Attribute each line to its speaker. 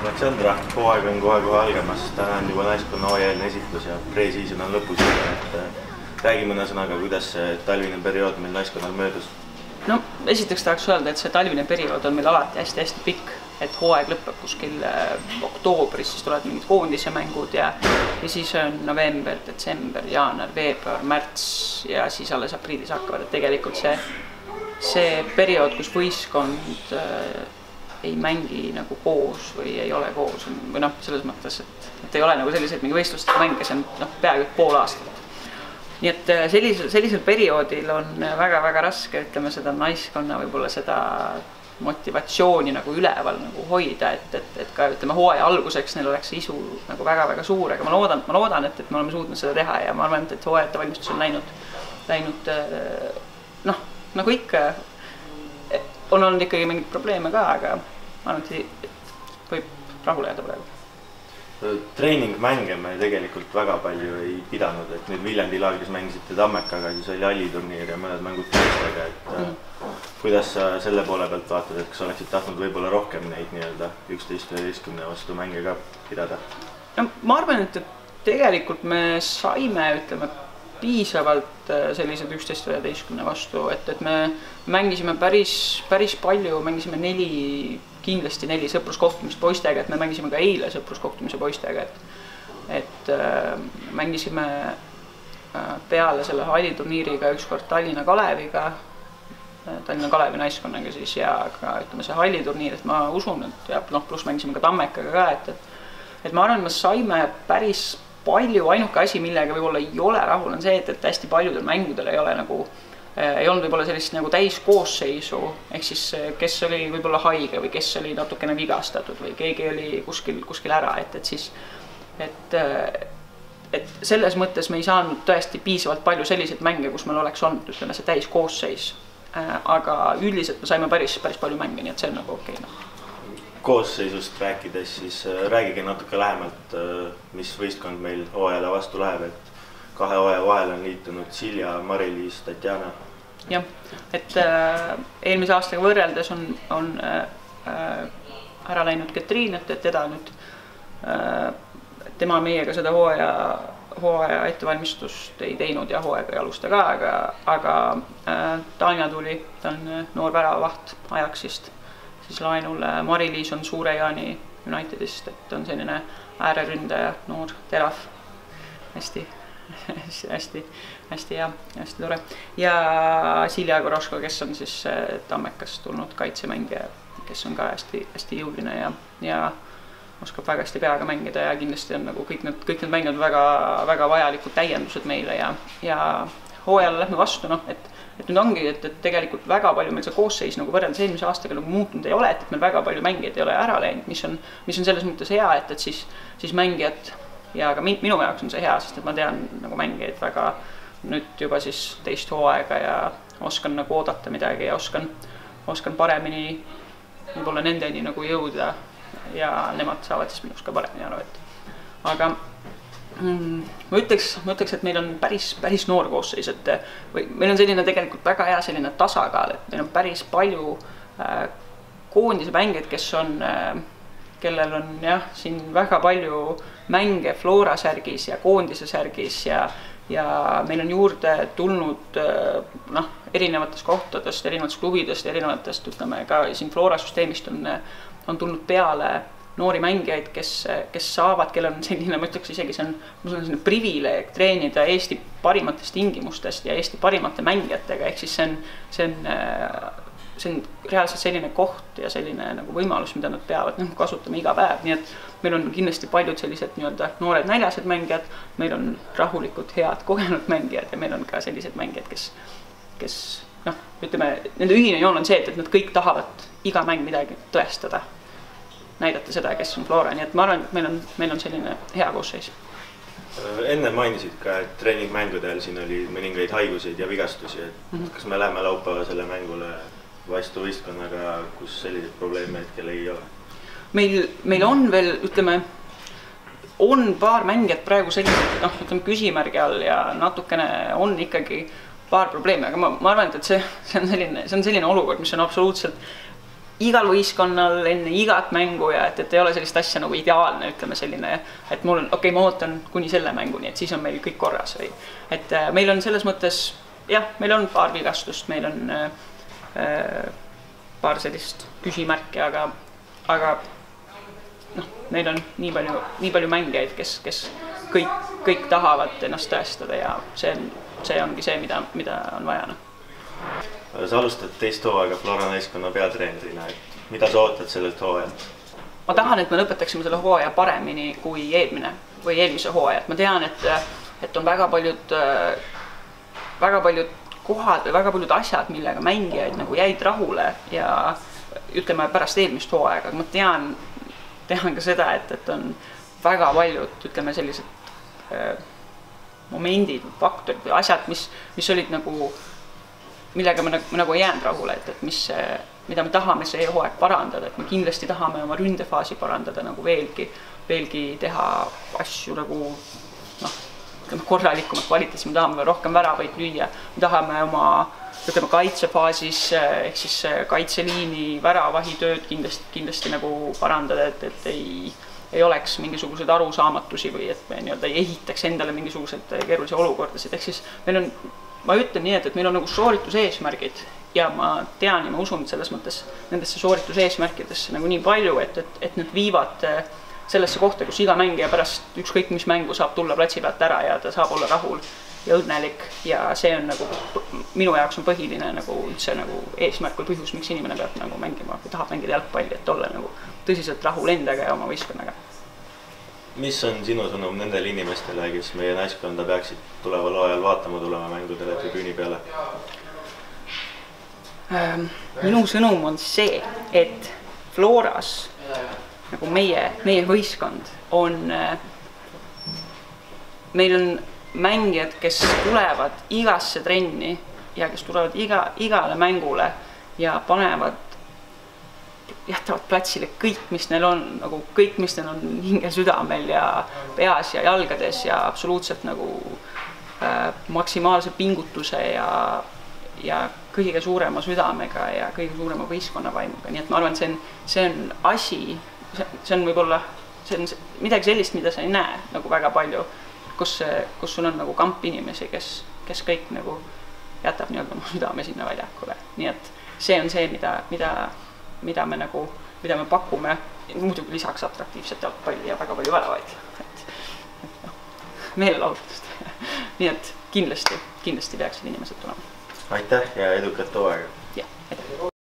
Speaker 1: Aleksandra, hooaeg on kohe-kohe algamas, täna on juba naiskonna hooajaline esitlus ja pre-season on lõpus, et äh, räägi mõne sõnaga, kuidas see talvine periood meil naiskonnal möödus?
Speaker 2: no esiteks tahaks öelda, et see talvine periood on meil alati hästi-hästi pikk, et hooaeg lõpeb kuskil äh, oktoobris, siis tulevad mingid koondise mängud ja ja siis on november, detsember, jaanuar, veebruar, märts ja siis alles aprillis hakkavad, et tegelikult see see periood, kus võistkond äh, ei mängi nagu koos või ei ole koos või noh, selles mõttes, et, et ei ole nagu selliseid mingi võistluste mänge, see on noh, peaaegu pool aastat. nii et äh, sellisel, sellisel perioodil on väga-väga raske, ütleme seda naiskonna võib-olla seda motivatsiooni nagu üleval nagu hoida, et, et, et ka ütleme hooaja alguseks neil oleks see isu nagu väga-väga suur, aga ma loodan, ma loodan, et, et me oleme suutnud seda teha ja ma arvan, et, et hooaja ettevalmistus on läinud, läinud äh, noh nagu ikka, on olnud ikkagi mingeid probleeme ka, aga ma arvan, et võib rahule jääda praegu
Speaker 1: treeningmänge me tegelikult väga palju ei pidanud, et nüüd Viljandi laagris mängisite Tammekaga, siis oli alliturniir ja mõned mängud teistega, et mm. kuidas sa selle poole pealt vaatad, et kas oleksid tahtnud võib-olla rohkem neid nii-öelda üksteist, üheteistkümne vastu mänge ka pidada?
Speaker 2: no ma arvan, et, et tegelikult me saime, ütleme piisavalt äh, sellised üksteist üheteistkümne vastu, et, et me mängisime päris, päris palju, mängisime neli, kindlasti neli sõpruskohtumist poistega, et me mängisime ka eile sõpruskohtumise poistega, et et äh, mängisime äh, peale selle halliturniiriga ükskord Tallinna Kaleviga äh,, Tallinna Kalevi naiskonnaga siis ja ka ütleme, see halliturniir, et ma usun, et ja noh, pluss mängisime ka Tammekaga ka, et, et et ma arvan, me saime päris palju, ainuke asi, millega võib-olla ei ole rahul, on see, et, et hästi paljudel mängudel ei ole nagu äh, ei olnud võib-olla sellist nagu täiskoosseisu, ehk siis äh, kes oli võib-olla haige või kes oli natukene vigastatud või keegi oli kuskil, kuskil ära, et, et siis, et äh, et selles mõttes me ei saanud tõesti piisavalt palju selliseid mänge, kus meil oleks olnud, ütleme, see täiskoosseis. aga üldiselt me saime päris, päris palju mänge, nii et see on nagu okei okay, noh
Speaker 1: koosseisust rääkides, siis räägige natuke lähemalt, äh, mis võistkond meil hooajale vastu läheb, et kahe hooaja vahel on liitunud Silja, Mari-Liis, Tatjana.
Speaker 2: jah, et äh, eelmise aastaga võrreldes on, on äh, äh, ära läinud Katriin, et, et teda nüüd äh,, tema meiega seda hooaja, hooaja ettevalmistust ei teinud ja hooaega ei alusta ka, aga, aga äh, Tanja tuli, ta on noor väravavaht Ajaxist siis laenul Mari-Liis on Suure-Jaani Unitedist, et on selline ääreründaja, noor, terav, hästi, hästi, hästi hea, hästi tore. ja Silja Koroško, kes on siis äh, Tammekast tulnud kaitsemängija, kes on ka hästi-hästi jõuline ja, ja oskab väga hästi peaga mängida ja kindlasti on nagu kõik need, kõik need mängijad väga, väga vajalikud täiendused meile ja, ja hooajale lähme vastu, noh, et et nüüd ongi, et, et tegelikult väga palju meil see koosseis nagu võrreldes eelmise aastaga nagu muutunud ei ole, et, et meil väga palju mängijaid ei ole ära läinud, mis on, mis on selles mõttes hea, et, et siis, siis mängijad ja ka minu jaoks on see hea, sest et ma tean nagu mängijaid väga nüüd juba siis teist hooaega ja oskan nagu oodata midagi ja oskan, oskan paremini võib-olla nendeni nagu jõuda ja nemad saavad siis minust ka paremini aru, et aga mm, ma ütleks, ma ütleks, et meil on päris, päris noor koosseis, et või meil on selline tegelikult väga hea selline tasakaal, et meil on päris palju äh, koondise mängijaid, kes on äh,, kellel on jah, siin väga palju mänge Flora särgis ja koondise särgis ja ja meil on juurde tulnud äh, noh, erinevatest kohtadest, erinevatest klubidest, erinevatest, ütleme ka siin Flora süsteemist on, on tulnud peale noori mängijaid, kes, kes saavad, kellel on selline, ma ütleks isegi see on, mul on selline privileeg treenida Eesti parimatest tingimustest ja Eesti parimate mängijatega, ehk siis see on, see on, see on reaalselt selline koht ja selline nagu võimalus, mida nad peavad noh, kasutama iga päev, nii et meil on kindlasti paljud sellised nii-öelda noored näljased mängijad, meil on rahulikud, head, kogenud mängijad ja meil on ka sellised mängijad, kes, kes noh, ütleme, nende ühine joon on see, et, et nad kõik tahavad iga mäng midagi tõestada näidata seda, kes on Flora, nii et ma arvan, et meil on, meil on selline hea koosseis.
Speaker 1: enne mainisid ka, et treeningmängudel siin oli mõningaid haiguseid ja vigastusi, et mm -hmm. kas me läheme laupäevasele mängule vastu võistkonnaga, kus selliseid probleeme hetkel ei ole?
Speaker 2: meil, meil on veel, ütleme, on paar mängijat praegu sellised, noh, ütleme küsimärgi all ja natukene on ikkagi paar probleemi, aga ma, ma arvan, et, see, see on selline, see on selline olukord, mis on absoluutselt igal võistkonnal enne igat mängu ja et, et ei ole sellist asja nagu ideaalne, ütleme selline, et mul on, okei okay,, ma ootan kuni selle mänguni, et siis on meil kõik korras või. et äh, meil on selles mõttes jah, meil on paar vigastust, meil on äh paar sellist küsimärki, aga, aga noh, meil on nii palju, nii palju mängijaid, kes, kes kõik, kõik tahavad ennast tõestada ja see on, see ongi see, mida, mida on vaja, noh
Speaker 1: sa alustad teist hooaega Flora naiskonna peatreenerina, et mida sa ootad sellelt hooajalt?
Speaker 2: ma tahan, et me lõpetaksime selle hooaja paremini kui eelmine või eelmise hooaja, et ma tean, et, et on väga paljud, väga paljud kohad või väga paljud asjad, millega mängijaid nagu jäid rahule ja ütleme pärast eelmist hooaega, ma tean, tean ka seda, et, et on väga paljud, ütleme sellised äh, momendid, faktorid või asjad, mis, mis olid nagu millega me nagu, nagu ei jäänud rahule, et, et mis mida me tahame see hooaeg parandada, et me kindlasti tahame oma ründefaasi parandada nagu veelgi, veelgi teha asju nagu noh, ütleme korralikumat kvaliteetsi, me tahame rohkem väravaid lüüa, me tahame oma ütleme kaitsefaasis ehk siis kaitseliini väravahitööd kindlasti, kindlasti nagu parandada, et, et ei ei oleks mingisuguseid arusaamatusi või et me nii-öelda ei ehitaks endale mingisuguseid keerulisi olukordasid, ehk siis meil on ma ütlen nii, et, et meil on nagu soorituseesmärgid ja ma tean ja ma usun selles mõttes nendesse soorituseesmärkidesse nagu nii palju, et, et, et need viivad eh, sellesse kohta, kus iga mängija pärast ükskõik mis mängu saab tulla platsi pealt ära ja ta saab olla rahul ja õnnelik ja see on nagu minu jaoks on põhiline nagu üldse nagu eesmärk või põhjus, miks inimene peab nagu mängima või tahab mängida jalgpalli, et olla nagu tõsiselt rahul endaga ja oma võistkonnaga
Speaker 1: mis on sinu sõnum nendele inimestele, kes meie naiskonda peaksid tuleval hooajal vaatama tulema mängudele tribüüni peale?
Speaker 2: Minu sõnum on see, et Floras nagu meie, meie võistkond on, äh, meil on mängijad, kes tulevad igasse trenni ja kes tulevad iga, igale mängule ja panevad jätavad platsile kõik, mis neil on, nagu kõik, mis neil on hingel, südamel ja peas ja jalgades ja absoluutselt nagu äh, maksimaalse pingutuse ja, ja kõige suurema südamega ja kõige suurema võistkonnavaimuga, nii et ma arvan, et see on, see on asi, see on võib-olla, see on midagi sellist, mida sa ei näe nagu väga palju, kus, kus sul on nagu kamp inimesi, kes, kes kõik nagu jätab nii-öelda oma südame sinna väljakule, nii et see on see, mida, mida mida me nagu, mida me pakume, muidugi lisaks atraktiivset jalgpalli ja väga palju väravaid, et, et noh, meelelahutust nii et kindlasti, kindlasti peaksid inimesed tulema.
Speaker 1: aitäh ja edukat hooaega!
Speaker 2: jah, aitäh!